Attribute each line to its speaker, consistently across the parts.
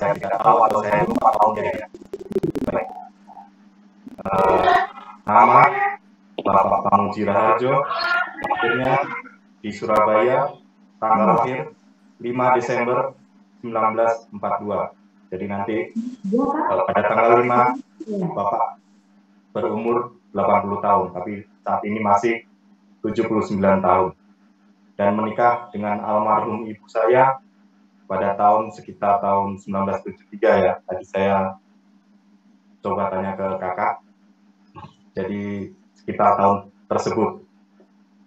Speaker 1: saya tidak tahu atau saya lupa tahunnya ya. Baik. Uh, nama Bapak Pamuji Raharjo, akhirnya di Surabaya, tanggal lahir 5 Desember 1942. Jadi nanti uh, pada tanggal 5 Bapak berumur 80 tahun, tapi saat ini masih 79 tahun. Dan menikah dengan almarhum ibu saya pada tahun sekitar tahun 1973 ya. Tadi saya coba tanya ke kakak. Jadi sekitar tahun tersebut.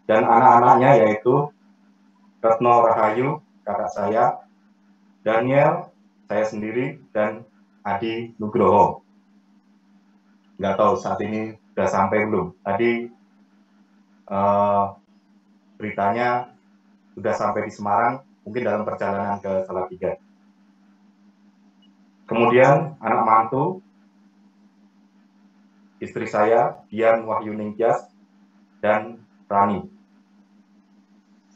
Speaker 1: Dan anak-anaknya yaitu Retno Rahayu, kakak saya, Daniel, saya sendiri, dan Adi Nugroho. Nggak tahu saat ini sudah sampai belum. Tadi uh, beritanya sudah sampai di Semarang, mungkin dalam perjalanan ke Salatiga. Kemudian anak mantu istri saya Dian Wahyu Ningtyas dan Rani.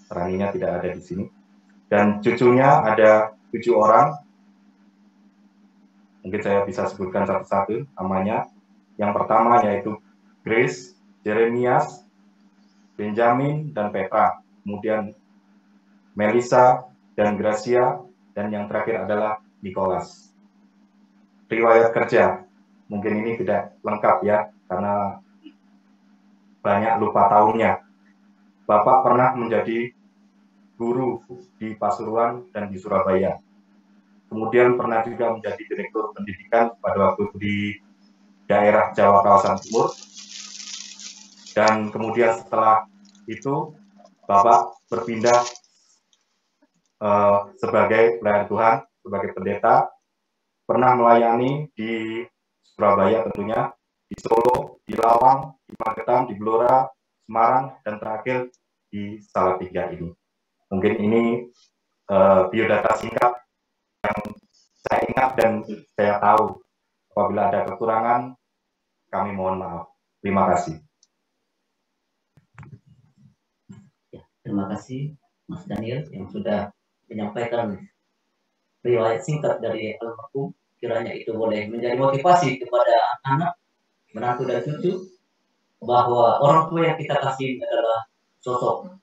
Speaker 1: Raninya tidak ada di sini. Dan cucunya ada tujuh orang. Mungkin saya bisa sebutkan satu-satu namanya. Yang pertama yaitu Grace, Jeremias, Benjamin, dan Petra. Kemudian Melissa dan Gracia, dan yang terakhir adalah Nicholas. Riwayat kerja mungkin ini tidak lengkap ya karena banyak lupa tahunnya. Bapak pernah menjadi guru di Pasuruan dan di Surabaya. Kemudian pernah juga menjadi direktur pendidikan pada waktu di daerah Jawa kawasan timur. Dan kemudian setelah itu Bapak berpindah uh, sebagai pelayan Tuhan, sebagai pendeta, pernah melayani di Surabaya tentunya, di Solo, di Lawang, di Magetan, di Blora, Semarang, dan terakhir di Salatiga ini. Mungkin ini uh, biodata singkat yang saya ingat dan saya tahu. Apabila ada kekurangan, kami mohon maaf. Terima kasih.
Speaker 2: Ya, terima kasih Mas Daniel yang sudah menyampaikan riwayat singkat dari almarhum kiranya itu boleh menjadi motivasi kepada anak, menantu dan cucu bahwa orang tua yang kita kasih adalah sosok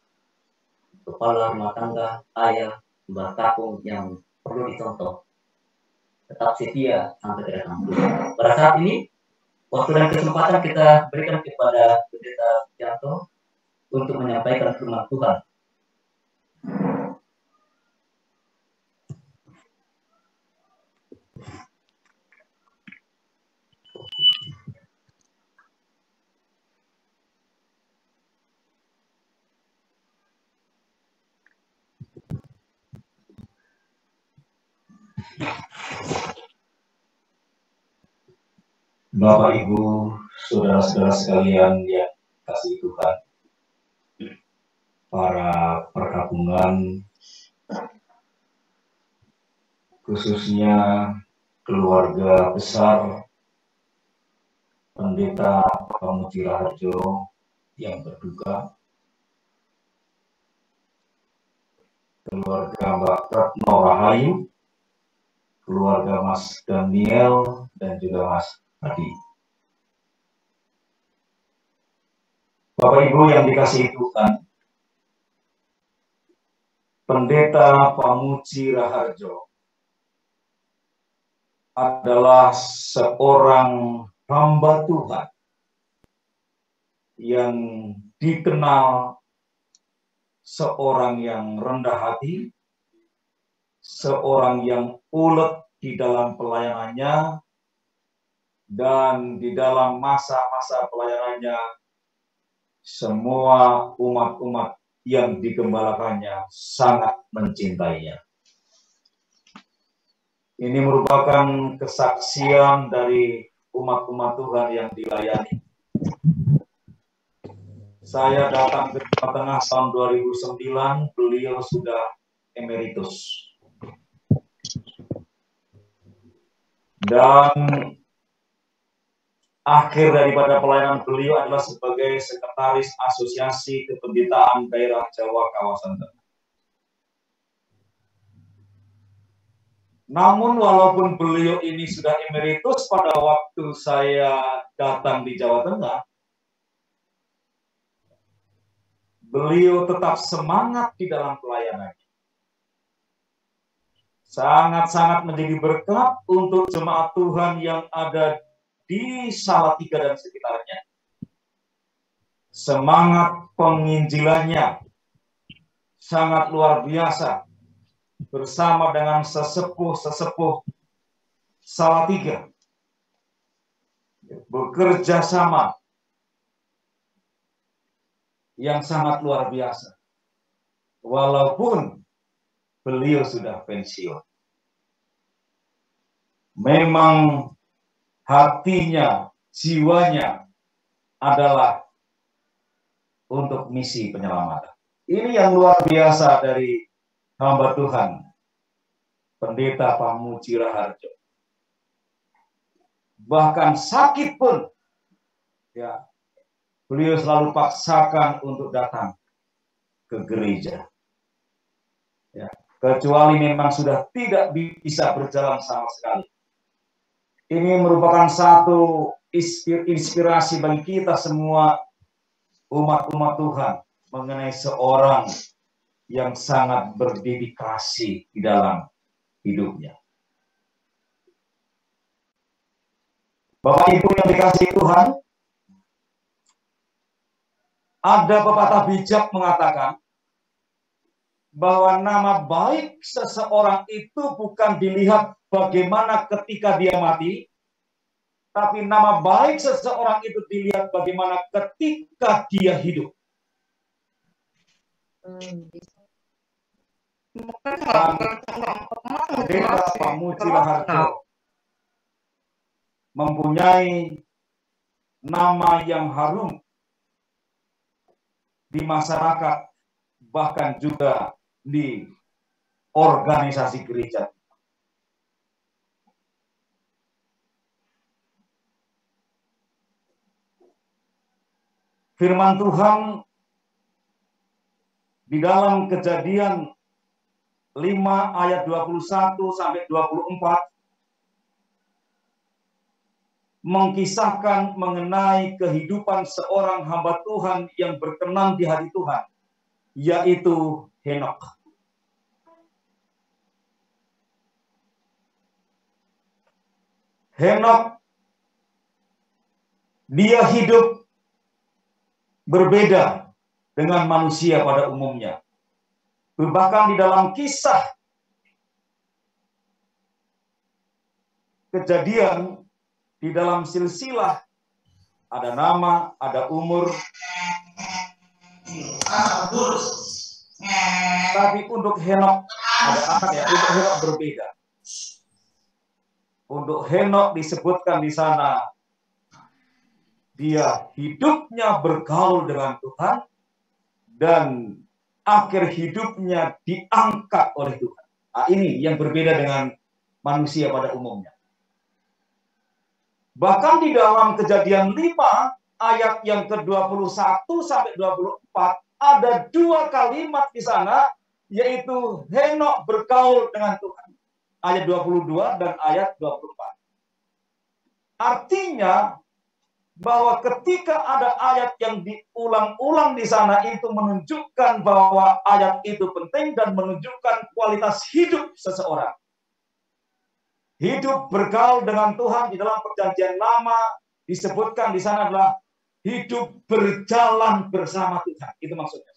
Speaker 2: kepala rumah tangga, ayah, mbah takung yang perlu dicontoh. Tetap setia sampai tidak mampu. Pada saat ini, waktu dan kesempatan kita berikan kepada Pendeta Janto untuk menyampaikan firman Tuhan
Speaker 3: Bapak Ibu, saudara-saudara sekalian yang kasih Tuhan, para perkabungan, khususnya keluarga besar Pendeta Pamuji Raharjo yang berduka, keluarga Mbak Retno Rahayu, keluarga Mas Daniel, dan juga Mas Adi. Bapak Ibu yang dikasih Tuhan, Pendeta Pamuji Raharjo adalah seorang hamba Tuhan yang dikenal seorang yang rendah hati, seorang yang ulet di dalam pelayanannya, dan di dalam masa-masa pelayanannya, semua umat-umat yang digembalakannya sangat mencintainya. Ini merupakan kesaksian dari umat-umat Tuhan yang dilayani. Saya datang ke Tengah tahun 2009, beliau sudah emeritus. Dan akhir daripada pelayanan beliau adalah sebagai sekretaris Asosiasi Kependitaan Daerah Jawa Kawasan Tengah. Namun walaupun beliau ini sudah emeritus pada waktu saya datang di Jawa Tengah, beliau tetap semangat di dalam pelayanannya. Sangat-sangat menjadi berkat untuk jemaat Tuhan yang ada di Salatiga dan sekitarnya. Semangat penginjilannya sangat luar biasa bersama dengan sesepuh-sesepuh Salatiga bekerja sama yang sangat luar biasa. Walaupun beliau sudah pensiun. Memang hatinya, jiwanya adalah untuk misi penyelamatan. Ini yang luar biasa dari hamba Tuhan, Pendeta Pamuji Raharjo. Bahkan sakit pun, ya, beliau selalu paksakan untuk datang ke gereja. Ya, kecuali memang sudah tidak bisa berjalan sama sekali. Ini merupakan satu inspirasi bagi kita semua umat-umat Tuhan mengenai seorang yang sangat berdedikasi di dalam hidupnya. Bapak Ibu yang dikasih Tuhan, ada pepatah bijak mengatakan bahwa nama baik seseorang itu bukan dilihat bagaimana ketika dia mati, tapi nama baik seseorang itu dilihat bagaimana ketika dia hidup. Pamuji Raharjo mempunyai nama yang harum di masyarakat bahkan juga di organisasi gereja. Firman Tuhan di dalam kejadian 5 ayat 21 sampai 24 mengkisahkan mengenai kehidupan seorang hamba Tuhan yang berkenan di hari Tuhan, yaitu Henok. Henok dia hidup berbeda dengan manusia pada umumnya. Bahkan di dalam kisah kejadian di dalam silsilah ada nama, ada umur. Tapi untuk Henok ada anak ya, untuk Henok berbeda. Untuk Henok disebutkan di sana dia hidupnya bergaul dengan Tuhan, dan akhir hidupnya diangkat oleh Tuhan. Nah, ini yang berbeda dengan manusia pada umumnya. Bahkan di dalam kejadian 5 ayat yang ke-21 sampai 24 ada dua kalimat di sana yaitu Henok bergaul dengan Tuhan. Ayat 22 dan ayat 24. Artinya bahwa ketika ada ayat yang diulang-ulang di sana itu menunjukkan bahwa ayat itu penting dan menunjukkan kualitas hidup seseorang. Hidup bergaul dengan Tuhan di dalam perjanjian lama disebutkan di sana adalah hidup berjalan bersama Tuhan. Itu maksudnya.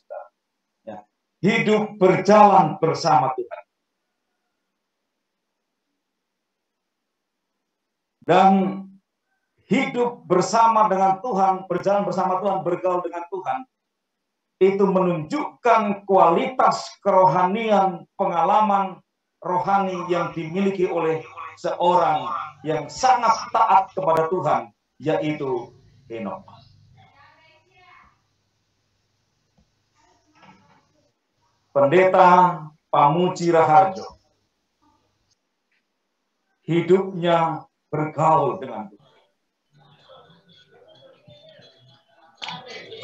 Speaker 3: Ya. Hidup berjalan bersama Tuhan. Dan hidup bersama dengan Tuhan, berjalan bersama Tuhan, bergaul dengan Tuhan, itu menunjukkan kualitas kerohanian, pengalaman rohani yang dimiliki oleh seorang yang sangat taat kepada Tuhan, yaitu Henok. Pendeta Pamuji Raharjo hidupnya bergaul dengan Tuhan.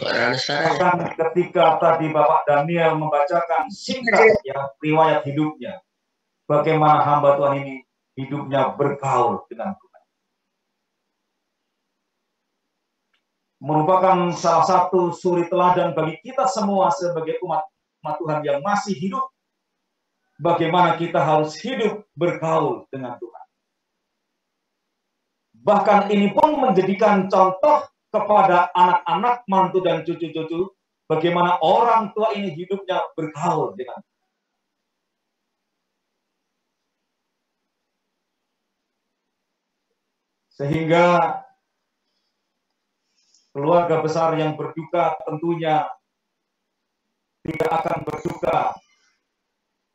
Speaker 3: Bahkan ketika tadi Bapak Daniel membacakan singkat ya riwayat hidupnya, bagaimana hamba Tuhan ini hidupnya bergaul dengan Tuhan. Merupakan salah satu suri teladan bagi kita semua sebagai umat, umat Tuhan yang masih hidup. Bagaimana kita harus hidup bergaul dengan Tuhan. Bahkan ini pun menjadikan contoh kepada anak-anak, mantu dan cucu-cucu bagaimana orang tua ini hidupnya bergaul dengan Sehingga keluarga besar yang berduka tentunya tidak akan berduka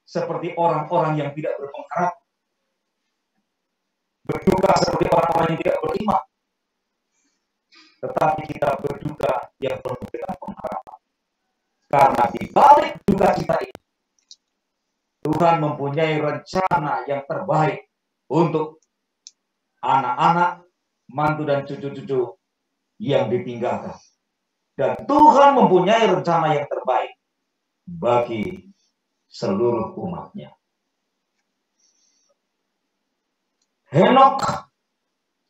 Speaker 3: seperti orang-orang yang tidak berpengharap. Berduka seperti orang-orang yang tidak beriman. Tetapi kita berduka yang penuh dengan pengharapan. Karena di balik duka kita ini, Tuhan mempunyai rencana yang terbaik untuk anak-anak, mantu dan cucu-cucu yang ditinggalkan. Dan Tuhan mempunyai rencana yang terbaik bagi seluruh umatnya. Henok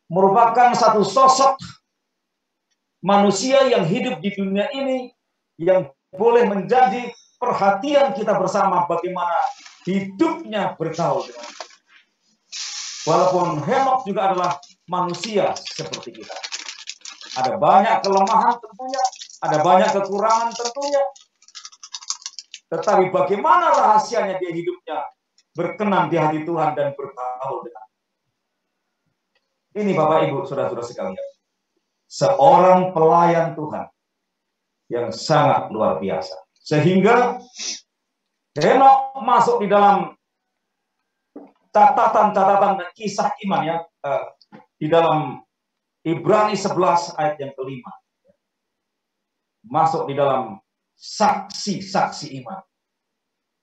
Speaker 3: merupakan satu sosok manusia yang hidup di dunia ini yang boleh menjadi perhatian kita bersama bagaimana hidupnya bergaul Walaupun Henok juga adalah manusia seperti kita. Ada banyak kelemahan tentunya, ada banyak kekurangan tentunya. Tetapi bagaimana rahasianya dia hidupnya berkenan di hati Tuhan dan bergaul dengan ini Bapak Ibu, Saudara-saudara sekalian. Seorang pelayan Tuhan yang sangat luar biasa. Sehingga Henok masuk di dalam catatan-catatan kisah iman ya uh, di dalam Ibrani 11 ayat yang kelima. Masuk di dalam saksi-saksi iman.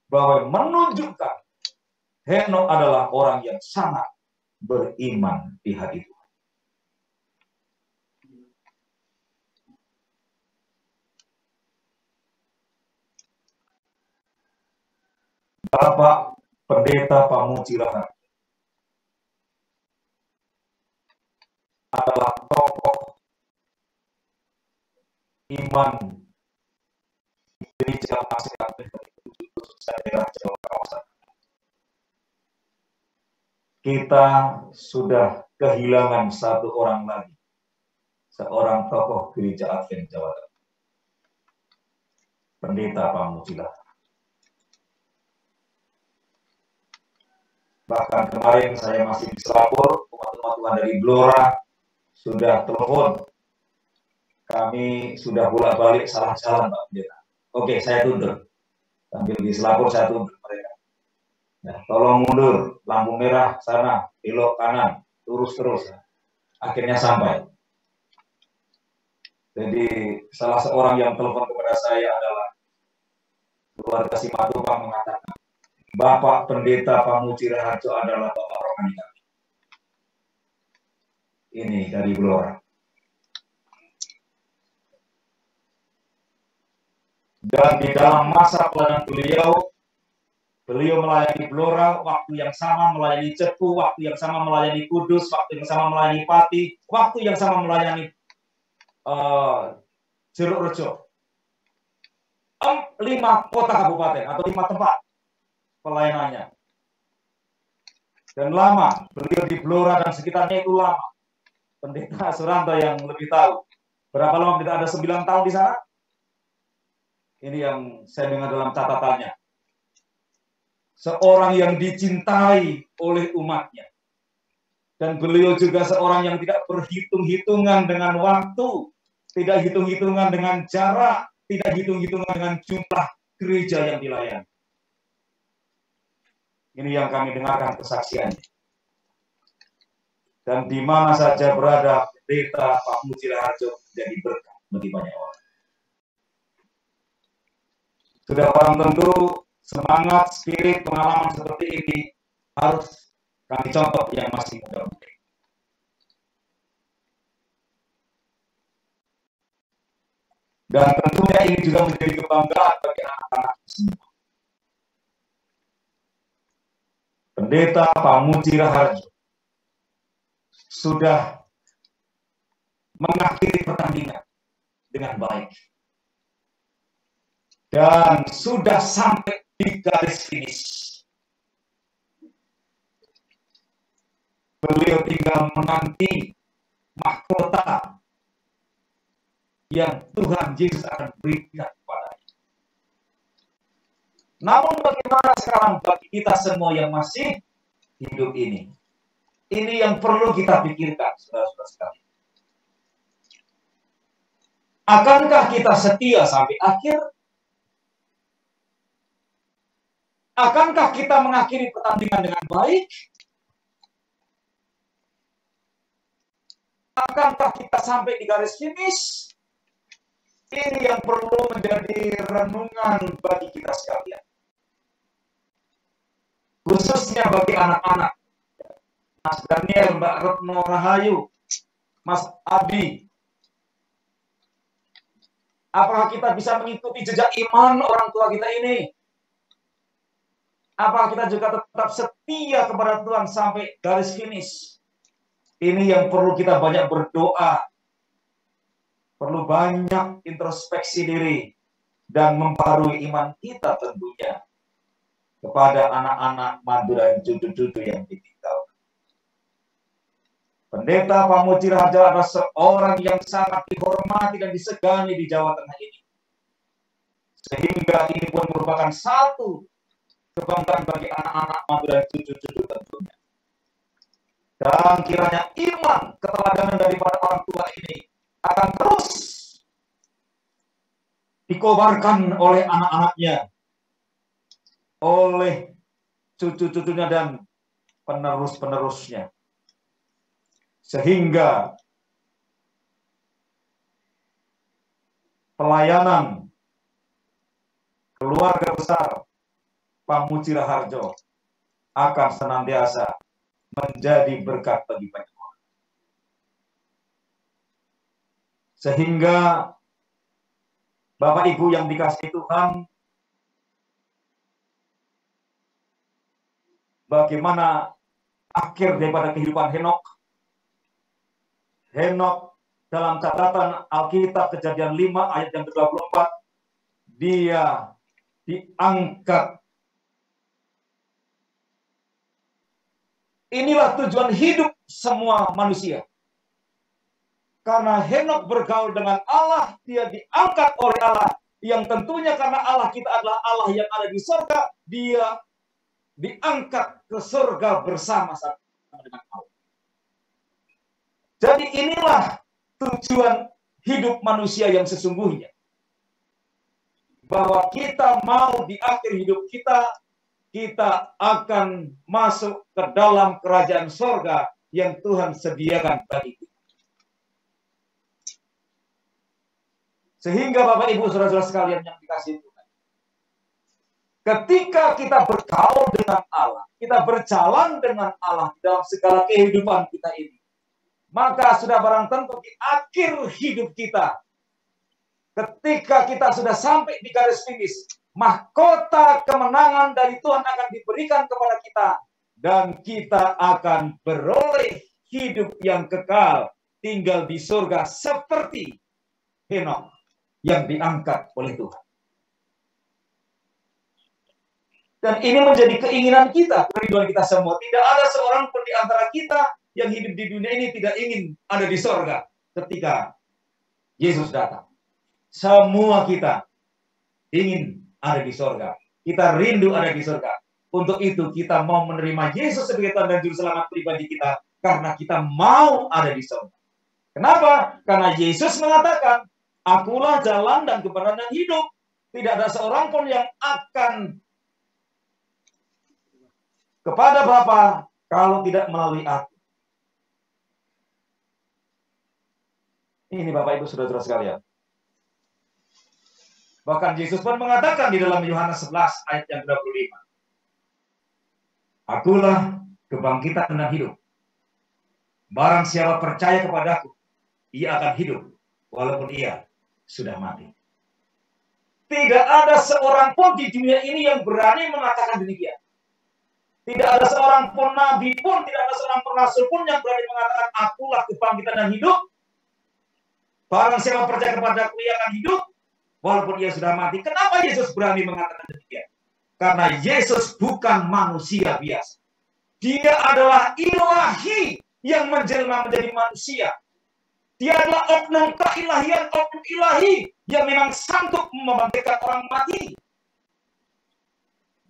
Speaker 3: Bahwa menunjukkan Henok adalah orang yang sangat beriman di hati Tuhan. Bapak Pendeta Pamujilahan adalah tokoh iman gereja masyarakat daerah Jawa kawasan. Kita sudah kehilangan satu orang lagi, seorang tokoh gereja Advent Jawa Tengah. Pendeta Pamujilahan. Bahkan kemarin saya masih di Selapur, umat-umat dari Blora sudah telepon. Kami sudah bolak-balik salah jalan, Pak Pendeta. Oke, saya tundur. Sambil di Selapur saya tundur. Nah, tolong mundur, lampu merah sana, belok kanan, lurus terus. Akhirnya sampai. Jadi salah seorang yang telepon kepada saya adalah keluarga si Simatupang mengatakan, Bapak Pendeta Pamuji Raharjo adalah Bapak rohani kami. Ini dari Blora. Dan di dalam masa pelayanan beliau, beliau melayani Blora, waktu yang sama melayani Cepu, waktu yang sama melayani Kudus, waktu yang sama melayani Pati, waktu yang sama melayani uh, Jeruk Rejo. lima kota kabupaten atau lima tempat pelayanannya. Dan lama, beliau di Blora dan sekitarnya itu lama. Pendeta Suranto yang lebih tahu. Berapa lama kita ada 9 tahun di sana? Ini yang saya dengar dalam catatannya. Seorang yang dicintai oleh umatnya. Dan beliau juga seorang yang tidak berhitung-hitungan dengan waktu. Tidak hitung-hitungan dengan jarak. Tidak hitung-hitungan dengan jumlah gereja yang dilayani. Ini yang kami dengarkan kesaksiannya. Dan di mana saja berada pendeta Pak Mujira Harjo jadi berkah bagi banyak orang. Sudah paham tentu semangat, spirit, pengalaman seperti ini harus kami contoh yang masih muda-muda. Dan tentunya ini juga menjadi kebanggaan bagi anak-anak semua. Pendeta Pamuji Raharjo sudah mengakhiri pertandingan dengan baik. Dan sudah sampai di garis finish. Beliau tinggal menanti mahkota yang Tuhan Yesus akan berikan kepadanya. Namun bagaimana sekarang bagi kita semua yang masih hidup ini? Ini yang perlu kita pikirkan, saudara-saudara sekalian. Akankah kita setia sampai akhir? Akankah kita mengakhiri pertandingan dengan baik? Akankah kita sampai di garis finish? Ini yang perlu menjadi renungan bagi kita sekalian. Khususnya bagi anak-anak. Mas Daniel, Mbak Retno Rahayu, Mas Abi, Apakah kita bisa mengikuti jejak iman orang tua kita ini? Apakah kita juga tetap setia kepada Tuhan sampai garis finish? Ini yang perlu kita banyak berdoa. Perlu banyak introspeksi diri dan membarui iman kita tentunya kepada anak-anak madu dan cucu-cucu yang ditinggal. Pendeta Pamuji Raja adalah seorang yang sangat dihormati dan disegani di Jawa Tengah ini. Sehingga ini pun merupakan satu kebanggaan bagi anak-anak madu dan cucu-cucu tentunya. Dan kiranya iman keteladanan daripada orang tua ini akan terus dikobarkan oleh anak-anaknya, oleh cucu-cucunya dan penerus-penerusnya sehingga pelayanan keluarga besar Pamuji Raharjo akan senantiasa menjadi berkat bagi banyak orang. Sehingga Bapak Ibu yang dikasih Tuhan, bagaimana akhir daripada kehidupan Henok Henok dalam catatan Alkitab kejadian 5 ayat yang ke-24 dia diangkat Inilah tujuan hidup semua manusia. Karena Henok bergaul dengan Allah, dia diangkat oleh Allah. Yang tentunya karena Allah kita adalah Allah yang ada di surga, dia diangkat ke surga bersama-sama dengan Allah. Jadi inilah tujuan hidup manusia yang sesungguhnya. Bahwa kita mau di akhir hidup kita, kita akan masuk ke dalam kerajaan sorga yang Tuhan sediakan bagi kita. Sehingga Bapak Ibu Saudara-saudara sekalian yang dikasih Tuhan. Ketika kita bergaul dengan Allah, kita berjalan dengan Allah dalam segala kehidupan kita ini maka sudah barang tentu di akhir hidup kita, ketika kita sudah sampai di garis finish, mahkota kemenangan dari Tuhan akan diberikan kepada kita, dan kita akan beroleh hidup yang kekal, tinggal di surga seperti Henok yang diangkat oleh Tuhan. Dan ini menjadi keinginan kita, kerinduan kita semua. Tidak ada seorang pun di antara kita yang hidup di dunia ini tidak ingin ada di sorga ketika Yesus datang. Semua kita ingin ada di sorga. Kita rindu ada di sorga. Untuk itu kita mau menerima Yesus sebagai Tuhan dan Juru Selamat pribadi kita karena kita mau ada di sorga. Kenapa? Karena Yesus mengatakan, Akulah jalan dan kebenaran dan hidup. Tidak ada seorang pun yang akan kepada Bapa kalau tidak melalui aku. Ini Bapak Ibu Saudara sekalian. Bahkan Yesus pun mengatakan di dalam Yohanes 11 ayat yang 25. Akulah kebangkitan dan hidup. Barang siapa percaya kepadaku, ia akan hidup walaupun ia sudah mati. Tidak ada seorang pun di dunia ini yang berani mengatakan demikian. Tidak ada seorang pun nabi pun, tidak ada seorang rasul pun yang berani mengatakan akulah kebangkitan dan hidup. Barang siapa percaya kepada aku ia akan hidup, walaupun ia sudah mati. Kenapa Yesus berani mengatakan demikian? Karena Yesus bukan manusia biasa. Dia adalah ilahi yang menjelma menjadi manusia. Dia adalah oknum keilahian, oknum ilahi yang memang sanggup membangkitkan orang mati.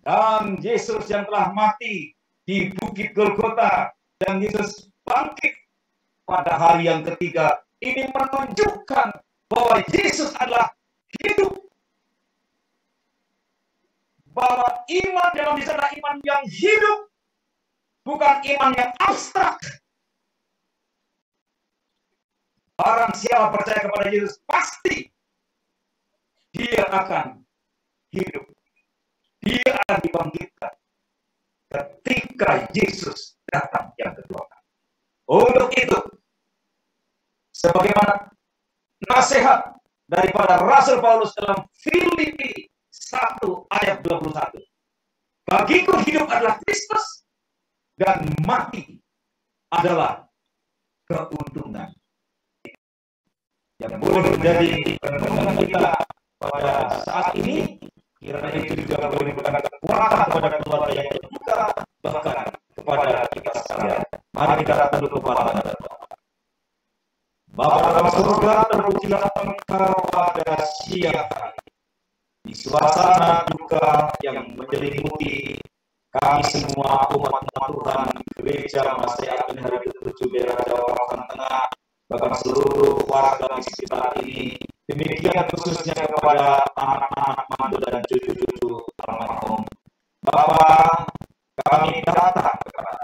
Speaker 3: Dan Yesus yang telah mati di Bukit Golgota dan Yesus bangkit pada hari yang ketiga ini menunjukkan bahwa Yesus adalah hidup. Bahwa iman dalam sana iman yang hidup, bukan iman yang abstrak. Barang siapa percaya kepada Yesus, pasti dia akan hidup. Dia akan dibangkitkan ketika Yesus datang yang kedua. Untuk itu, sebagaimana nasihat daripada Rasul Paulus dalam Filipi 1 ayat 21. Bagiku hidup adalah Kristus dan mati adalah keuntungan. Yang boleh menjadi perkembangan kita pada saat ini kiranya itu juga boleh memberikan kekuatan kepada keluarga yang terbuka bahkan kepada kita sekalian. Mari kita tunduk kepala Bapak dalam surga terpujilah engkau pada siang hari di suasana duka yang menyelimuti kami semua umat-umat Tuhan gereja masih akan hari ke-7 daerah Jawa Tengah bahkan seluruh warga di sekitar ini. Demikian khususnya kepada anak-anak mantu dan cucu-cucu almarhum. Bapak, kami datang kepada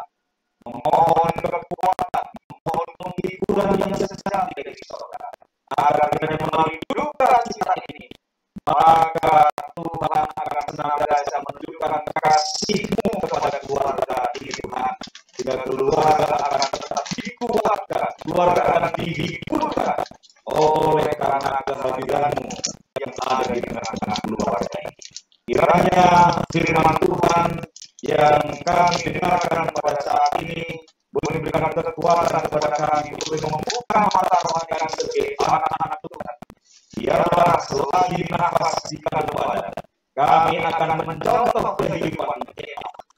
Speaker 3: memohon kekuatan, memohon penghiburan yang sejati dari saudara. Agar melalui duka cita ini, maka Tuhan akan senantiasa menunjukkan kasih-Mu kepada keluarga ini Tuhan. Tidak keluarga akan tetap dikuatkan, keluarga akan dihiburkan oleh karena kehadiranmu yang ada di tengah-tengah keluarga ini. Kiranya firman Tuhan yang kami dengarkan pada saat ini boleh memberikan kekuatan kepada kami, boleh membuka mata rohani kami sebagai anak-anak Tuhan. Biarlah selagi nafas di kandung badan, kami akan mencontoh kehidupan.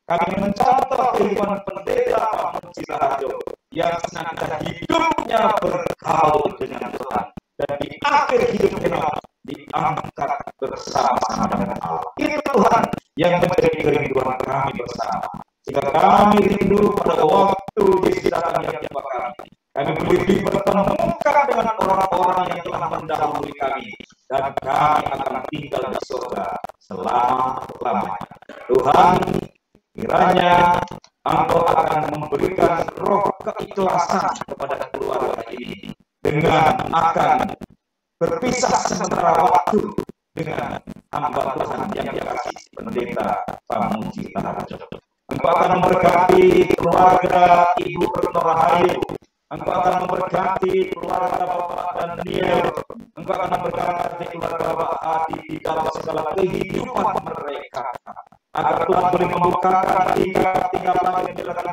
Speaker 3: Kami mencontoh kehidupan pendeta Pamuji Raharjo yang senantiasa hidupnya bergaul dengan Tuhan dan di akhir hidupnya diangkat bersama dengan Allah. Itu Tuhan yang menjadi kerinduan kami bersama. Jika kami rindu pada waktu Yesus datang yang kami, kami boleh dipertemukan dengan orang-orang yang telah mendahului kami dan kami akan tinggal di surga selama-lamanya. Tuhan, kiranya Engkau akan memberikan roh keikhlasan kepada keluarga ini dengan akan berpisah sementara waktu dengan hamba Tuhan yang dikasih pendeta Pamuji Raharjo. Engkau akan memberkati keluarga Ibu Retno Rahayu. Engkau akan memberkati keluarga Bapak Daniel. Engkau akan memberkati keluarga Bapak Adi di dalam segala kehidupan mereka. Agar Tuhan boleh membukakan tiga-tiga lagi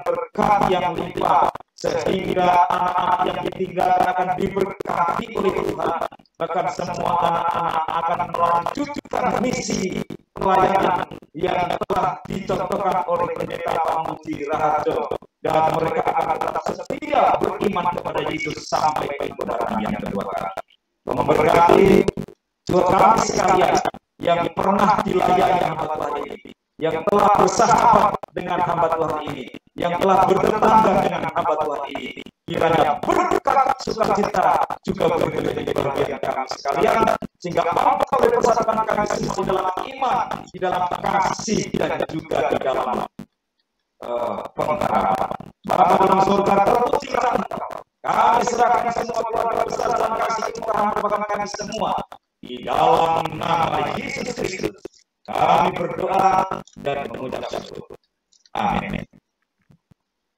Speaker 3: berkat yang limpah. Sehingga anak-anak yang ditinggalkan akan diberkati oleh Tuhan. Bahkan semua anak-anak akan melanjutkan misi pelayanan yang telah dicontohkan oleh pendeta Pamuji Raharjo dan mereka akan tetap setia beriman kepada Yesus sampai kebenaran yang kedua kali. Memberkati kami sekalian yang pernah dilayani hamba Tuhan ini, yang telah bersahabat dengan hamba Tuhan ini, yang telah bertetangga dengan hamba Tuhan ini, kiranya berkat sukacita juga menjadi bagian kami sekalian sehingga mampu oleh persatuan kami semua dalam iman, di dalam kasih dan juga di dalam uh, pengharapan. Bapa dalam surga terpujilah Kami serahkan semua keluarga besar dalam kasih kemurahan kepada kami semua di dalam nama Yesus Kristus. Kami berdoa dan mengucap syukur. Amin.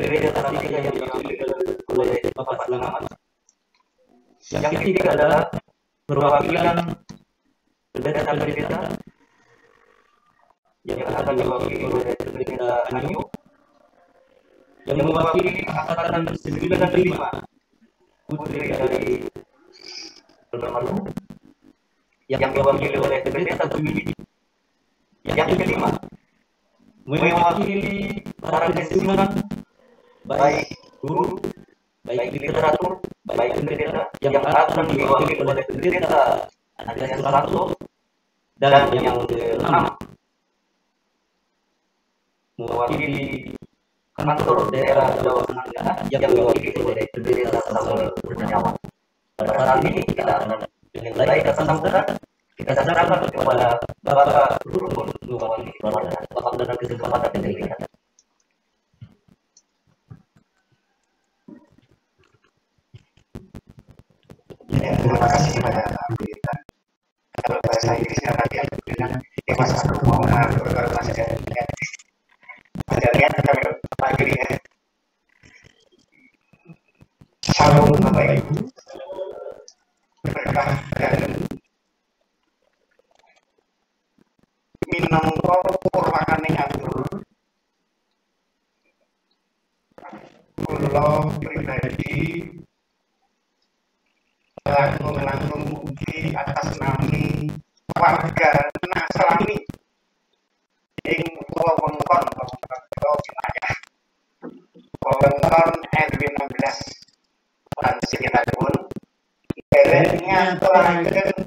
Speaker 2: gereja Tasik yang oleh Bapak Selamat yang ketiga adalah perwakilan pendeta-pendeta yang akan diwakili oleh pendeta Anyo yang mewakili angkatan 95 putri dari Almarhum yang diwakili oleh Jumili yang kelima mewakili para pensiunan baik guru baik literatur baik pendeta yang akan diwakili oleh pendeta Andreas Susanto dan yang keenam mewakili kantor daerah Jawa Tengah yang diwakili oleh pendeta Samuel Purnyawan. Pada saat ini kita akan memulai kesambutan kita serahkan kepada Bapak mewakili keluarga. Bapak dengan kesempatan yang diberikan.
Speaker 4: Terima kasih kepada pendeta. Kalau bahasa Inggrisnya tadi aku bilang, ya masa aku mau mengatur kalau ada lihat kalau pagi ya. Shalom Bapak Ibu. Berkah dan minangka purwakane atur. Kula pribadi langkung-langkung ugi atas nami warga Nasrani ing wewengkon wilayah wewengkon RW 16 lan sekitaripun dereng ngaturaken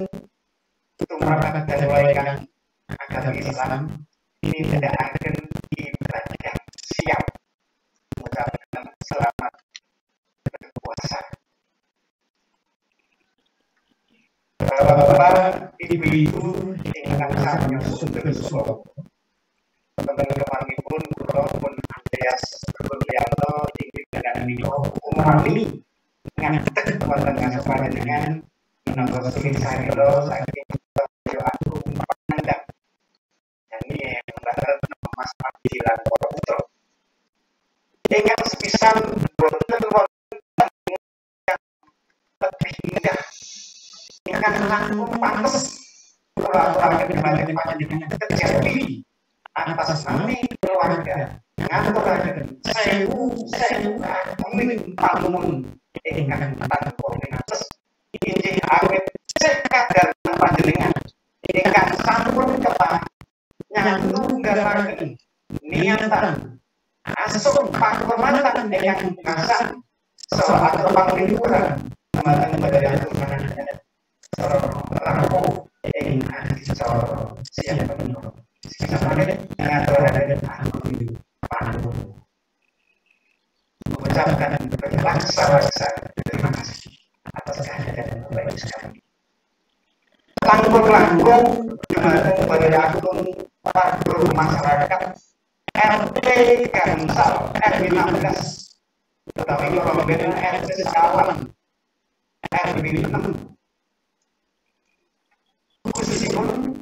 Speaker 4: RW 6 khususipun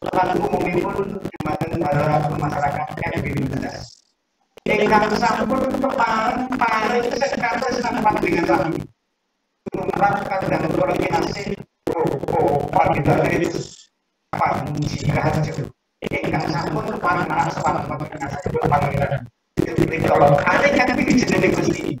Speaker 4: lan umumipun dumateng para masyarakat RW 16 ingkang sampun kepareng paring sekatus nang dengan sami tumrap kadang koordinasi Roko Pandita Yesus Panji Rahayu ingkang sampun kepareng asapan panjenengan panggilan kalau ada yang tapi jenenge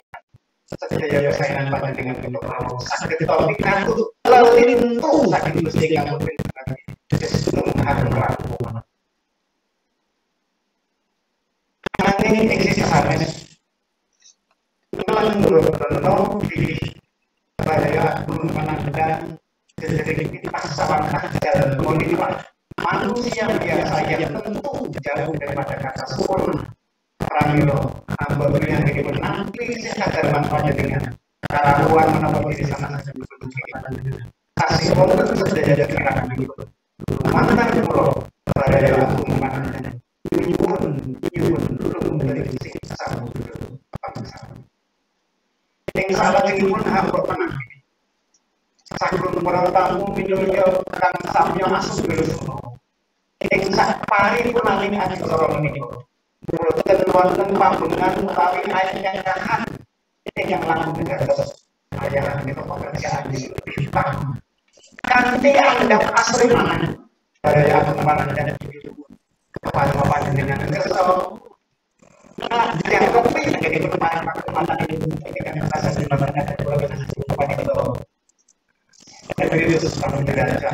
Speaker 4: panjenengan untuk kalau sakit topik aku lalu itu sakit kamu Nanti eksis sanes melenggono di saya belum jalan. Politik manusia biasa yang tentu jauh daripada kata sempurna Pramilo hamba yang hidup nanti sadar manfaatnya dengan kararuan menambah diri sama saja kasih Allah sudah jadi kira hidup mantan pulau yang aku memandang nyuwun nyuwun belum menjadi siksa yang salah lagi pun hamba pernah saklun para tamu minumnya kang samnya masuk semua yang sak pari pun aling ada orang ini Wonten pambengan utawi ayat kahan yang langsung terus ayat ini pekerjaan ini bintang kanthi anggap asli mana dari ke mana dan kepada bapak dengan kesel Nah, yang kopi jadi pakai ke mana ini dengan rasa di mana ada beberapa kepada itu dari itu sekarang tidak ada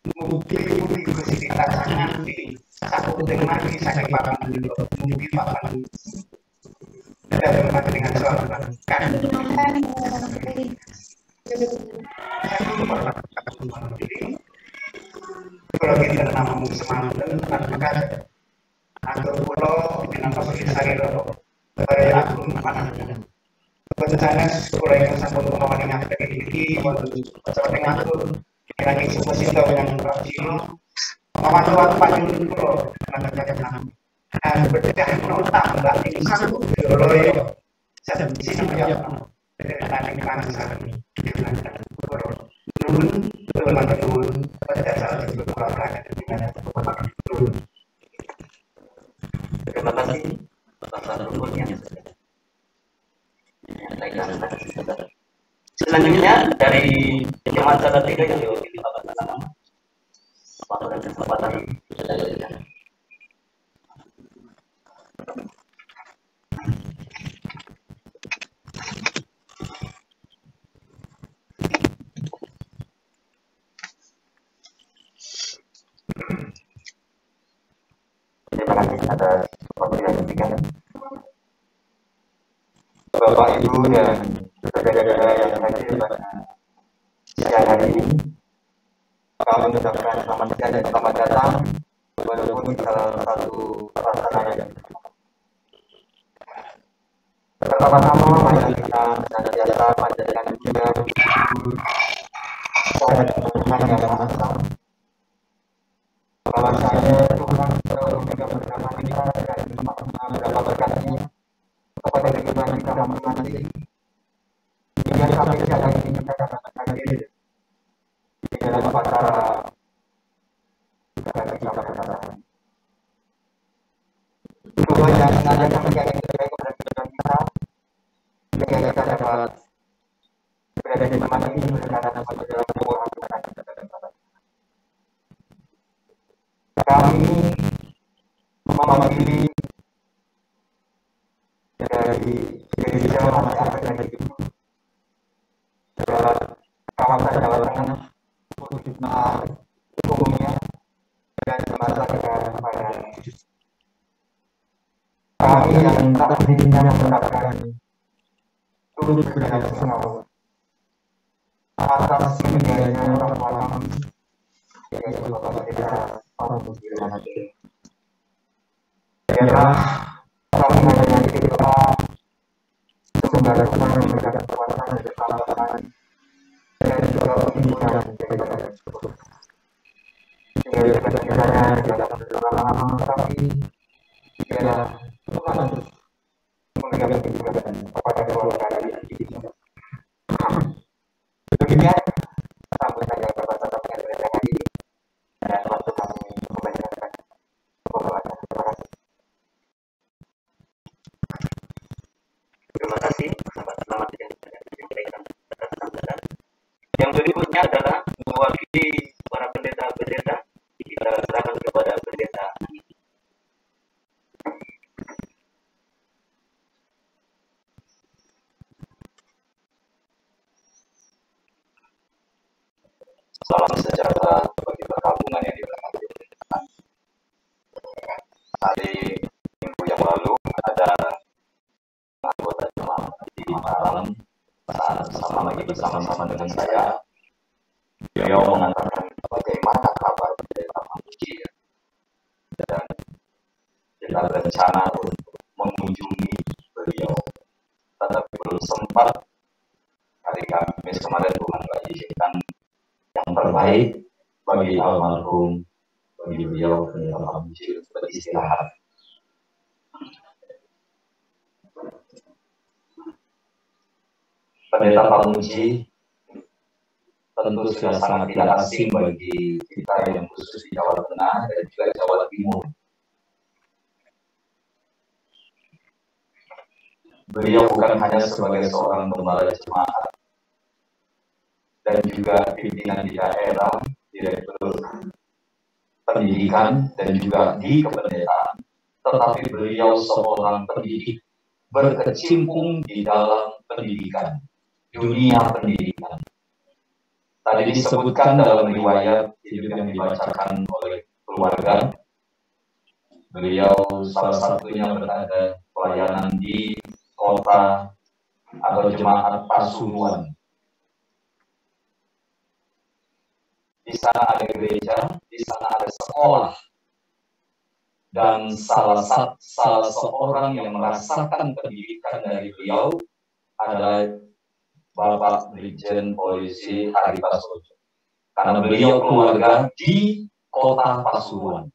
Speaker 4: itu terjadi mungkin mungkin tangan di satu dengan lagi saya pakai dulu mungkin pakai dan berkata dengan soal kan kalau kita nama semangat dan maka atau pulau dengan saya dulu saya aku mana bencana sekolah yang sambung pemahaman yang ada di diri seperti ngatur kiranya semua sistem yang berhasil waktu-waktu panjang pulau karena terjadi dan berbeda menolak mbak ini satu dulu ya. Saya sini ya dengan yang mana saat ini nun belum ada nun pada dasar itu berapa dengan nun terima kasih. Bapak Ruhun yang Selanjutnya dari jemaat salah tiga yang diwakili Bapak Tanam. Pada kesempatan Terima kasih atas waktu yang diberikan. Bapak Ibu dan saudara-saudara yang pada siang hari ini. Kami mengucapkan selamat siang dan selamat datang walaupun salah satu perasaan yang Pertama-tama mari kita senantiasa panjatkan kepada Tuhan yang Maha Esa. Bahwa saya Tuhan selalu kita dan berapa berkatnya kepada kehidupan kita kita dapat hadir di dalam kita. Tuhan yang yang kita dalam sebuah hubungan kita dan Kami mewakili dari gereja masyarakat dari ibu kawasan Jawa Tengah khususnya umumnya dan masyarakat pada kami yang dirinya mengatakan turut bersama atas menjadinya orang malam yaitu Bapak kita orang Bukira Biarlah kami menjadi kita sembara Tuhan yang memberikan kekuatan dan keselamatan dan juga pembicaraan daripada tersebut. Sehingga di dalam kami kehidupan kepada keluarga di sini. Demikian sampai saja bapak-bapak yang berada di dan waktu membacakan pembahasan. Terima kasih.
Speaker 2: berikutnya adalah mewakili para pendeta-pendeta kita serahkan kepada pendeta
Speaker 5: Salam sejahtera bagi perkampungan yang dirahmati Tuhan. Hari minggu yang lalu ada anggota jemaat di Mataram saat bersama lagi bersama-sama dengan saya. Beliau mengatakan bagaimana kabar pendeta Mamuji dan kita berencana untuk mengunjungi beliau, tetapi belum sempat. Hari Kamis kemarin Tuhan mengizinkan yang terbaik bagi almarhum bagi beliau pendeta Mamuji untuk beristirahat. Pendeta Pamuji tentu sudah sangat tidak asing bagi kita yang khusus di Jawa Tengah dan juga Jawa Timur. Beliau bukan hanya sebagai seorang gembala jemaat dan juga pimpinan di daerah, direktur pendidikan dan juga di kependetaan, tetapi beliau seorang pendidik berkecimpung di dalam pendidikan, dunia pendidikan. Tadi disebutkan dalam riwayat hidup yang dibacakan oleh keluarga, beliau salah satunya berada pelayanan di kota atau jemaat Pasuruan. Di sana ada gereja, di sana ada sekolah. Dan salah, sat, salah seorang yang merasakan pendidikan dari beliau adalah Bapak Brigjen Polisi Hari Prasojo. Karena beliau keluarga di kota Pasuruan.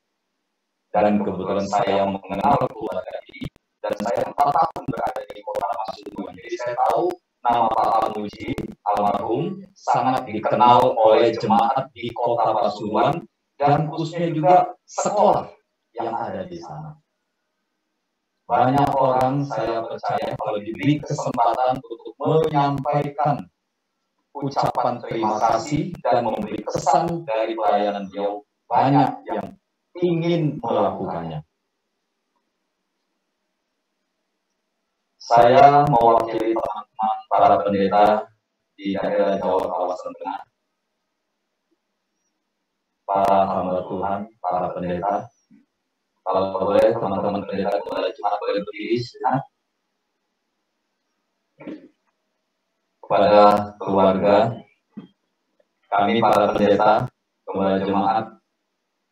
Speaker 5: Dan kebetulan saya mengenal keluarga ini, dan saya empat tahun berada di kota Pasuruan. Jadi saya tahu nama Pak Amuji almarhum sangat dikenal oleh jemaat di kota Pasuruan dan khususnya juga sekolah yang ada di sana. Banyak orang saya percaya kalau diberi kesempatan untuk menyampaikan ucapan terima kasih dan memberi kesan dari pelayanan beliau, banyak yang ingin melakukannya. Saya mewakili teman-teman para pendeta di daerah Jawa kawasan tengah, para hamba Tuhan, para pendeta, kalau boleh teman-teman pendeta kembali cuma boleh berdiri sejenak kepada keluarga kami para pendeta kepada jemaat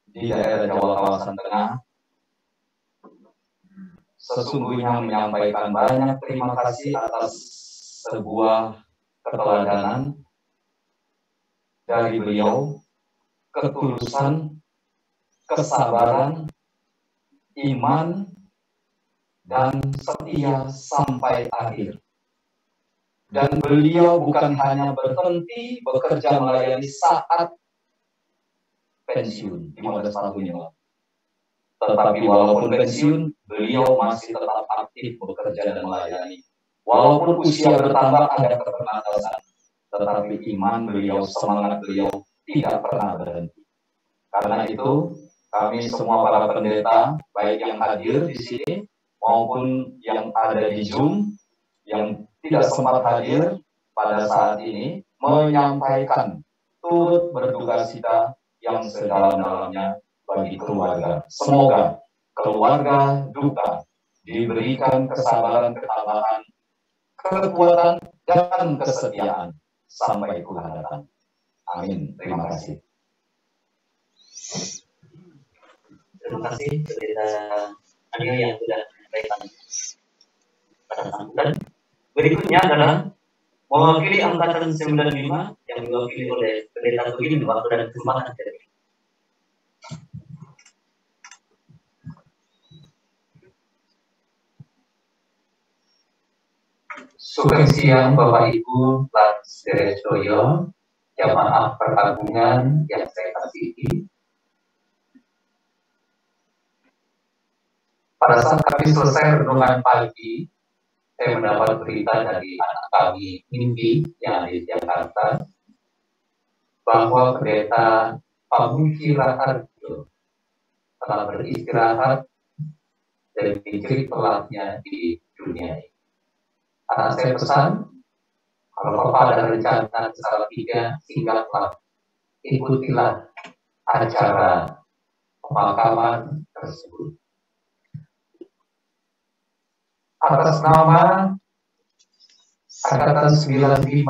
Speaker 5: di daerah Jawa kawasan tengah sesungguhnya menyampaikan banyak terima kasih atas sebuah keteladanan dari beliau ketulusan kesabaran iman, dan setia sampai akhir. Dan beliau bukan hanya berhenti bekerja melayani saat pensiun, 15 tahun yang lalu. Tetapi walaupun pensiun, beliau masih tetap aktif bekerja dan melayani. Walaupun usia bertambah ada keterbatasan, tetapi iman beliau, semangat beliau tidak pernah berhenti. Karena itu, kami semua para pendeta, baik yang hadir di sini maupun yang ada di Zoom, yang tidak sempat hadir pada saat ini, menyampaikan turut berduka cita yang sedalam-dalamnya bagi keluarga. Semoga keluarga duka diberikan kesabaran, ketabahan, kekuatan, dan kesetiaan sampai Tuhan datang. Amin. Terima kasih.
Speaker 2: Terima kasih pendeta Anil yang sudah menyampaikan pada. Berikutnya adalah mewakili angkatan 95 yang diwakili oleh pendeta Tugin waktu dan kesempatan dari
Speaker 5: Sugeng siang Bapak Ibu Lans Derestoyo, jamaah perkagungan yang saya kasihi. Pada saat kami selesai renungan pagi, saya mendapat berita dari anak kami Mimpi yang ada di Jakarta
Speaker 6: bahwa pendeta Pamuji Raharjo telah beristirahat dari ciri telatnya di dunia ini. Anak saya pesan, kalau Bapak ada rencana ke tiga, singkatlah, ikutilah acara pemakaman tersebut. Atas nama Angkatan 95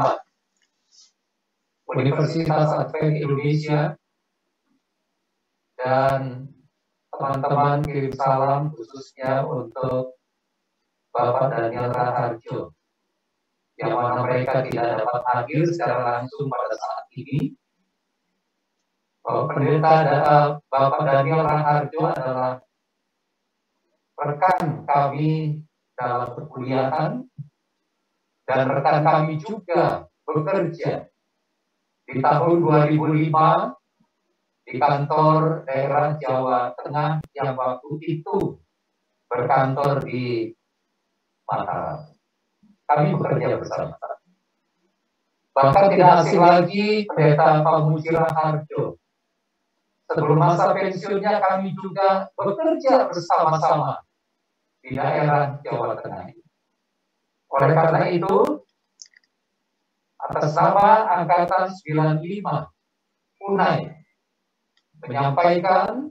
Speaker 6: Universitas Advent Indonesia dan teman-teman kirim salam khususnya untuk Bapak Daniel Raharjo yang mana mereka tidak dapat hadir secara langsung pada saat ini. Pendeta adalah Bapak Daniel Raharjo adalah rekan kami dalam perkuliahan dan rekan kami juga bekerja di tahun 2005 di kantor daerah Jawa Tengah yang waktu itu berkantor di Mataram. Kami bekerja bersama. Bahkan tidak asing lagi pendeta Pamujira Harjo. Sebelum masa pensiunnya kami juga bekerja bersama-sama di daerah Jawa Tengah. Oleh karena itu, atas nama Angkatan 95 Unai menyampaikan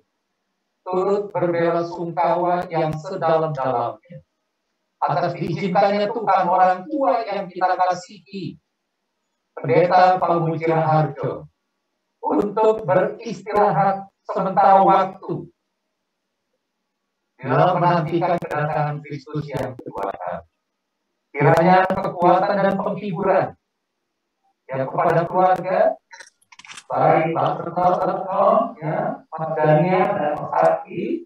Speaker 6: turut berbela sungkawa yang sedalam-dalamnya atas diizinkannya Tuhan orang tua yang kita kasihi Pendeta Pamujira Harjo untuk beristirahat sementara waktu dalam menantikan kedatangan Kristus yang kedua. Kiranya kekuatan dan penghiburan ya kepada keluarga baik Pak Retno, ya, Mas Daniel dan Mas Aki,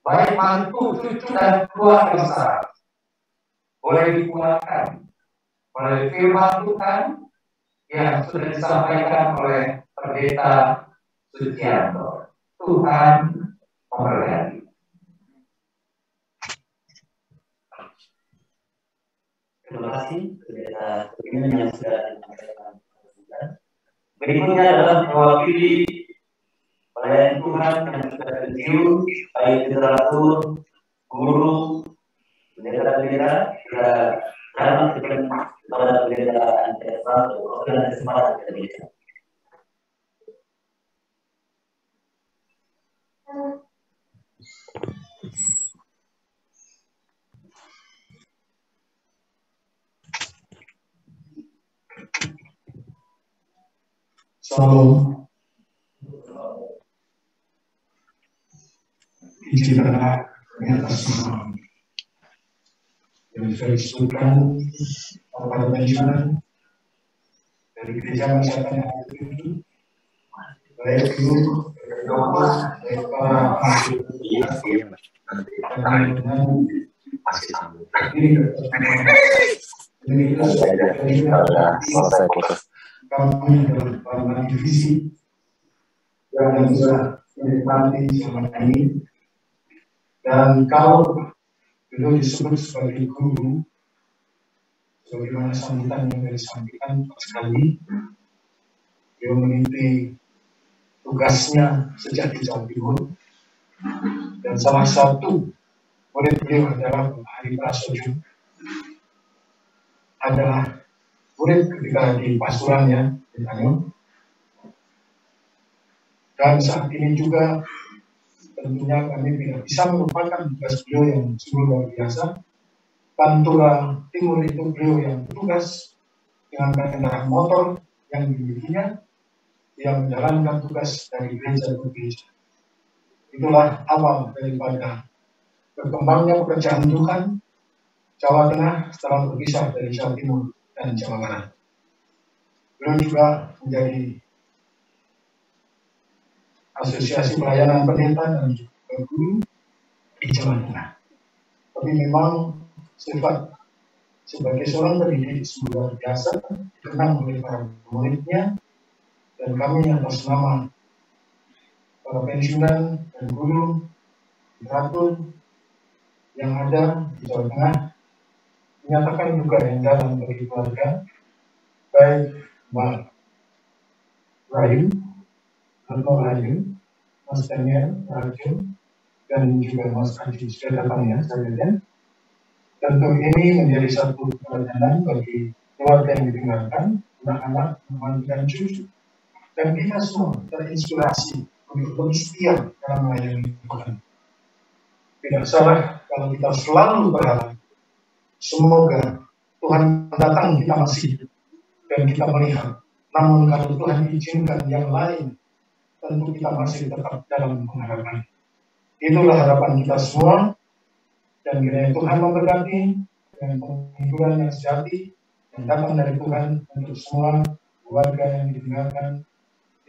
Speaker 6: baik mantu, cucu dan keluarga besar boleh dikuatkan oleh firman Tuhan yang sudah disampaikan oleh Pendeta Sucianto. Tuhan memberkati.
Speaker 2: Terima kasih pendeta Firman yang sudah disampaikan. Berikutnya adalah mewakili pelayan Tuhan yang sudah pensiun, baik literatur, guru, pendeta-pendeta, kita dalam kepada pendeta Antesa atau organisasi semangat pendeta.
Speaker 7: Salam. Yang atas nama. Yang saya sebutkan pada pensiunan dari gereja masyarakat yang ada itu baik para ahli dan dengan ini.
Speaker 1: Selesai putus
Speaker 7: kami dalam para divisi yang sudah menikmati selama ini. Dan kalau beliau disebut sebagai guru sebagaimana sambutan yang disampaikan sekali beliau meniti tugasnya sejak di Jawa Timur. Dan salah satu murid beliau adalah Hari Prasojo adalah murid ketika di pasurannya di. Dan saat ini juga tentunya kami tidak bisa melupakan tugas beliau yang sungguh luar biasa. Pantura Timur itu beliau yang bertugas dengan kendaraan motor yang dimilikinya yang menjalankan tugas dari gereja ke gereja. Itulah awal daripada berkembangnya pekerjaan Tuhan Jawa Tengah setelah berpisah dari Jawa Timur dan Jawa. Beliau juga menjadi asosiasi pelayanan pendeta dan juga guru di Jawa Tengah. Tapi memang sifat sebagai seorang pendidik luar biasa dikenal oleh muridnya dan kami atas nama para pensiunan dan guru literatur yang ada di Jawa Tengah menyatakan juga yang dalam bagi keluarga baik Mbak Rahim, Anto Rahim, Mas Daniel dan juga Mas Adi sudah datang ya. Tentu ini menjadi satu pelajaran bagi keluarga yang ditinggalkan, anak-anak, teman dan cucu. Dan kita semua terinspirasi untuk setia dalam melayani Tuhan. Tidak salah kalau kita selalu berharap semoga Tuhan datang kita masih hidup dan kita melihat. Namun kalau Tuhan izinkan yang lain, tentu kita masih tetap dalam pengharapan. Itulah harapan kita semua dan kiranya Tuhan memberkati dengan penghiburan yang sejati yang datang dari Tuhan untuk semua warga yang ditinggalkan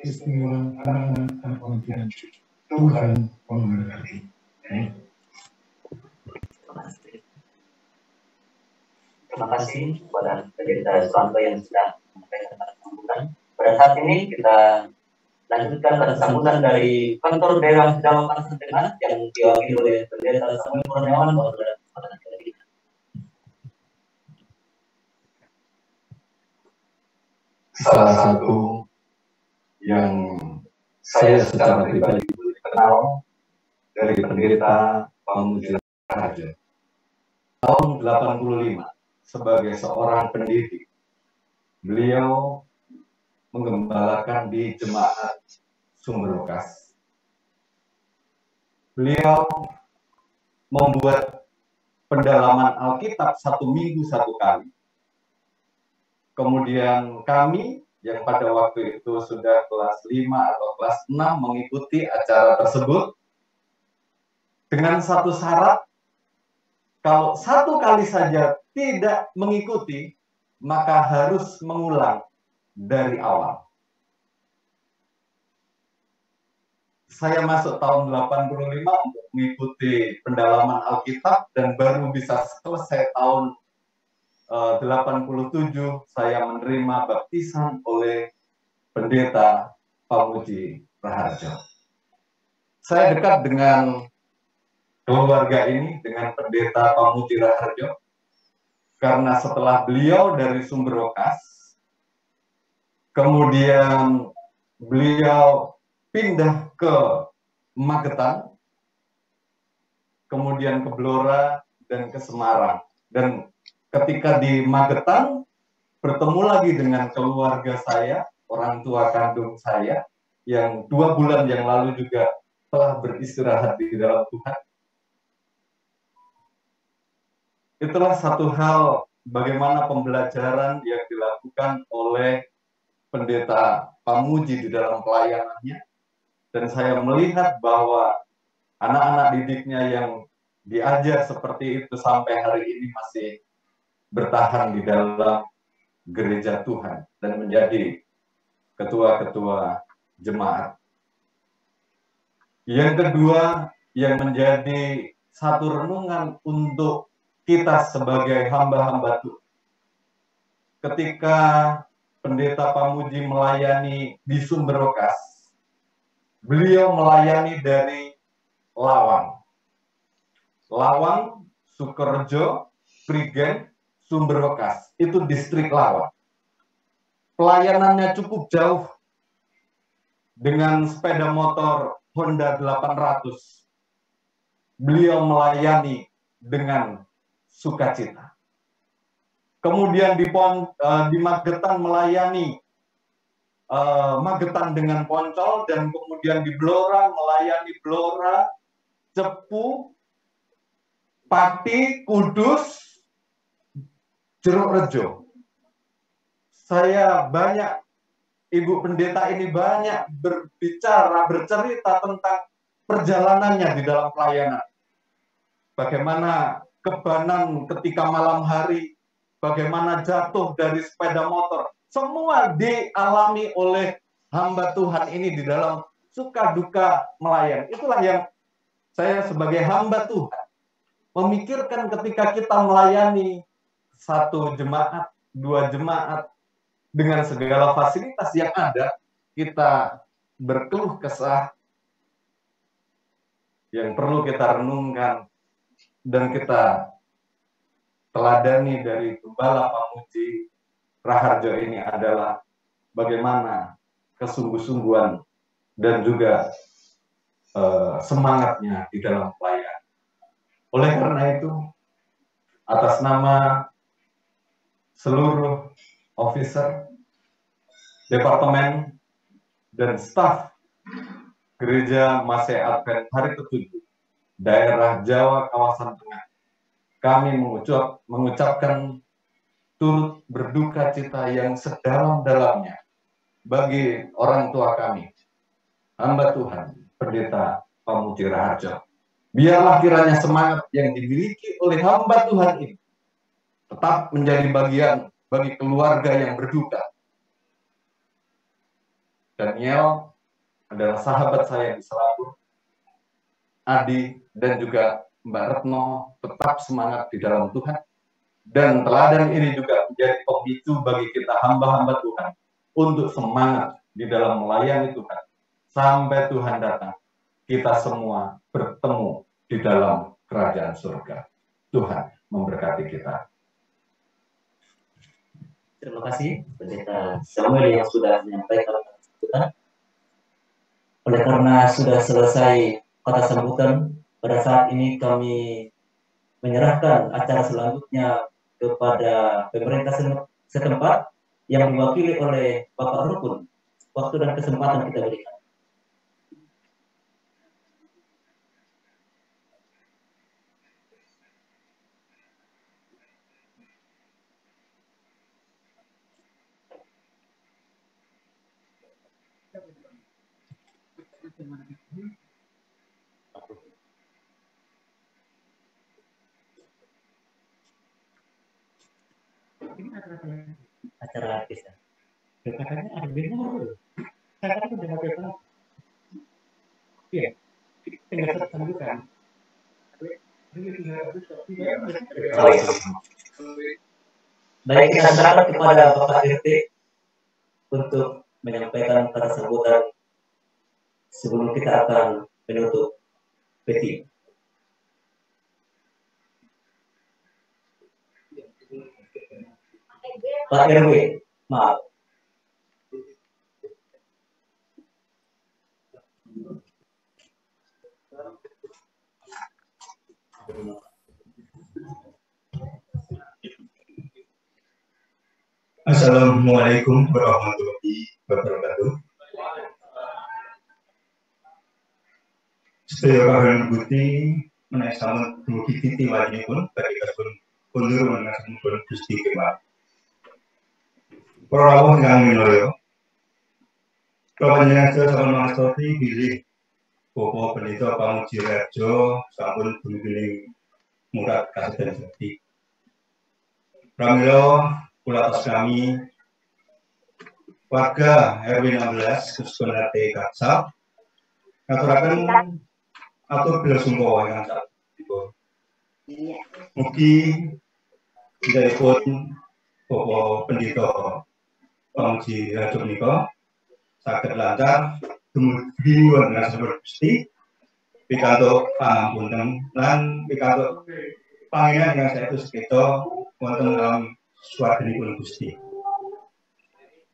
Speaker 7: istimewa anak-anak dan kemudian cucu. Tuhan memberkati. Amin.
Speaker 2: Terima kasih kepada penderita Suwanto yang sudah menyampaikan sambutan. Pada saat ini kita lanjutkan pada sambutan dari kantor daerah Jawa Sentinel yang diwakili oleh pendeta Samuel Kurniawan
Speaker 1: salah satu yang saya secara pribadi kenal dari pendeta Pamuji Raja. Tahun 85 sebagai seorang pendidik, beliau menggembalakan di jemaat Sumber Bekas. Beliau membuat pendalaman Alkitab satu minggu satu kali. Kemudian kami yang pada waktu itu sudah kelas 5 atau kelas 6 mengikuti acara tersebut dengan satu syarat kalau satu kali saja tidak mengikuti maka harus mengulang dari awal. Saya masuk tahun 85 untuk mengikuti pendalaman Alkitab dan baru bisa selesai tahun 87 saya menerima baptisan oleh pendeta Pamuji Raharjo. Saya dekat dengan keluarga ini, dengan pendeta Pamuji Raharjo, karena setelah beliau dari Sumber Wakas, kemudian beliau pindah ke Magetan, kemudian ke Blora, dan ke Semarang. Dan ketika di Magetan bertemu lagi dengan keluarga saya, orang tua kandung saya, yang dua bulan yang lalu juga telah beristirahat di dalam Tuhan. Itulah satu hal bagaimana pembelajaran yang dilakukan oleh pendeta Pamuji di dalam pelayanannya. Dan saya melihat bahwa anak-anak didiknya yang diajar seperti itu sampai hari ini masih bertahan di dalam gereja Tuhan dan menjadi ketua-ketua jemaat. Yang kedua, yang menjadi satu renungan untuk kita sebagai hamba-hamba Tuhan. Ketika pendeta Pamuji melayani di Sumber Bekas, beliau melayani dari Lawang. Lawang, Sukerjo, Prigen, Sumber Bekas, itu distrik Lawang. Pelayanannya cukup jauh dengan sepeda motor Honda 800. Beliau melayani dengan sukacita. Kemudian di, Pon, uh, di Magetan melayani uh, Magetan dengan Poncol dan kemudian di Blora melayani Blora, Cepu, Pati, Kudus, Jeruk Rejo. Saya banyak, Ibu Pendeta ini banyak berbicara, bercerita tentang perjalanannya di dalam pelayanan. Bagaimana kebanan ketika malam hari, bagaimana jatuh dari sepeda motor. Semua dialami oleh hamba Tuhan ini di dalam suka duka melayani. Itulah yang saya sebagai hamba Tuhan memikirkan ketika kita melayani satu jemaat, dua jemaat, dengan segala fasilitas yang ada, kita berkeluh kesah yang perlu kita renungkan dan kita teladani dari Gembala Pamuji Raharjo ini adalah bagaimana kesungguh-sungguhan dan juga uh, semangatnya di dalam pelayanan. Oleh karena itu, atas nama seluruh officer, departemen, dan staf Gereja Masih Advent Hari Ketujuh, daerah Jawa kawasan tengah, kami mengucap, mengucapkan turut berduka cita yang sedalam-dalamnya bagi orang tua kami, hamba Tuhan, Pendeta Pamuji Raharjo. Biarlah kiranya semangat yang dimiliki oleh hamba Tuhan ini tetap menjadi bagian bagi keluarga yang berduka. Daniel adalah sahabat saya di Selabur. Adi dan juga Mbak Retno tetap semangat di dalam Tuhan. Dan teladan ini juga menjadi pemicu bagi kita hamba-hamba Tuhan untuk semangat di dalam melayani Tuhan. Sampai Tuhan datang, kita semua bertemu di dalam kerajaan surga. Tuhan memberkati kita.
Speaker 2: Terima kasih Pendeta Samuel yang sudah menyampaikan sambutan. Oleh karena sudah selesai kata sambutan, pada saat ini kami menyerahkan acara selanjutnya kepada pemerintah setempat yang diwakili oleh Bapak Rukun. Waktu dan kesempatan kita berikan. Acara artis ya.
Speaker 4: katanya ada demo saya kan udah mau apa iya. Tinggal sambutan
Speaker 2: Baik, kita serahkan kepada Bapak RT untuk menyampaikan kata sebelum kita akan menutup peti. Pak RW, maaf.
Speaker 8: Assalamualaikum warahmatullahi wabarakatuh. Sedaya kahanan bukti menaik sama dumugi titi wajibun bagi kasun kundur mengasih pun gusti kemar. Prawo ingkang minulya. Kapanjenengan sedaya sampun mangestoti bilih Bapak Pendeta Pamuji Rajo sampun bumi murad kasedan jadi. Pramila kula atas kami warga RW 16 Kuskun RT Katsap ngaturaken atur bila sungkawa yang saat itu. Mugi pun Bapak Pendeta Pamuji Rajo menika. Saged lancar wonten asmanipun Gusti. Pikantuk pangampunan lan pikantuk pangeran yang saya itu sekitar wonten dalam swarganipun Gusti.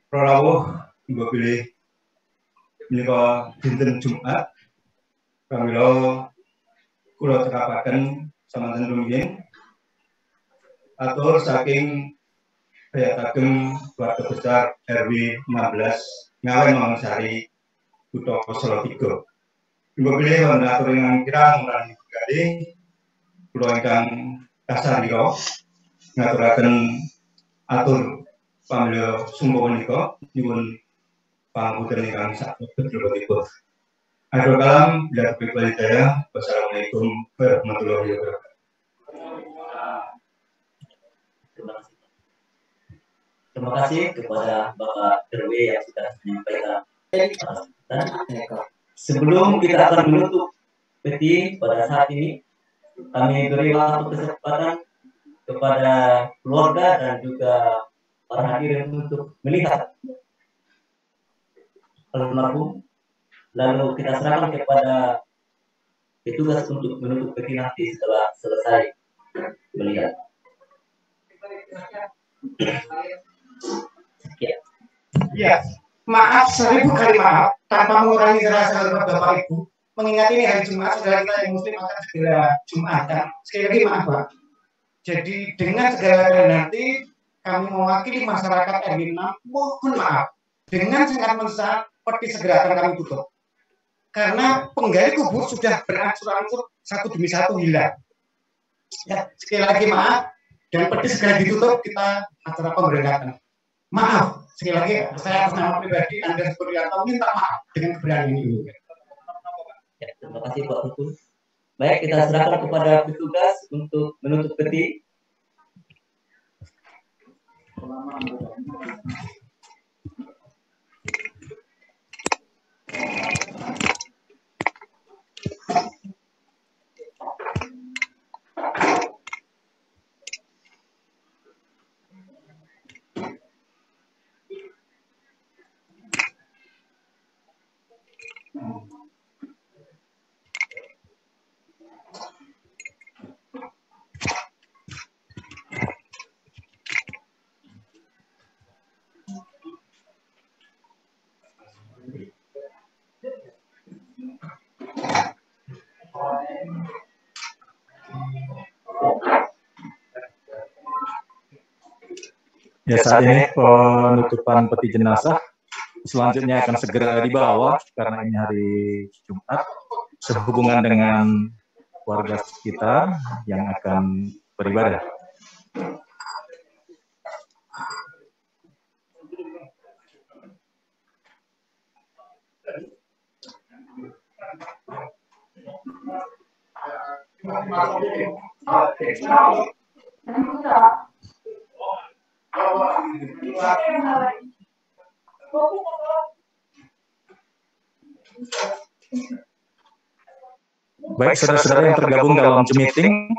Speaker 8: Prarawuh Mbok pilih menika dinten Jumat. Pramila kula cekapaken samanten rumiyin. Atur saking Bayataken keluarga besar RW 16 Ngawen Mangasari Kutha Solo 3. Ibu pilih atur ingkang kirang lan gadhe kula ingkang kasar nika ngaturaken atur pamila sumba menika nyuwun pangapunten ingkang sakebetipun. Akhir kalam, bila ya. Wassalamualaikum warahmatullahi wabarakatuh.
Speaker 2: Terima kasih kepada Bapak RW yang sudah menyampaikan. Sebelum kita akan menutup peti pada saat ini, kami beri waktu kesempatan kepada keluarga dan juga para hadirin untuk melihat almarhum. Lalu kita serahkan kepada petugas untuk menutup peti nanti setelah selesai melihat.
Speaker 4: Ya. Maaf seribu kali maaf. Tanpa mengurangi rasa hormat Bapak Ibu mengingat ini hari Jumat saudara kita yang muslim akan segera Jumatan. Sekali lagi maaf Pak. Jadi dengan segala nanti kami mewakili masyarakat RW 6 mohon maaf. Dengan sangat mendesak peti segera akan kami tutup karena penggali kubur sudah berangsur-angsur satu demi satu hilang. Ya sekali lagi maaf. Dan peti segera ditutup kita acara pemberangkatan maaf sekali lagi saya atas nama pribadi Anda Supriyanto minta maaf dengan keberanian ini.
Speaker 2: Ya, terima kasih Pak Tutu. Baik, kita serahkan kepada petugas untuk menutup peti.
Speaker 3: Ya saat ini penutupan peti jenazah selanjutnya akan segera dibawa karena ini hari Jumat sehubungan dengan warga sekitar yang akan beribadah. Baik, saudara-saudara yang tergabung dalam Zoom meeting,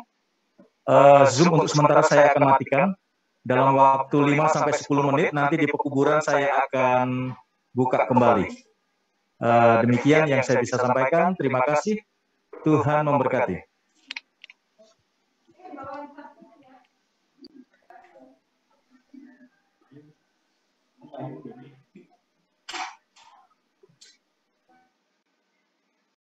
Speaker 3: uh, Zoom untuk sementara saya akan matikan. Dalam waktu 5 sampai 10 menit nanti di pekuburan saya akan buka kembali. Uh, demikian yang saya bisa sampaikan. Terima kasih. Tuhan memberkati.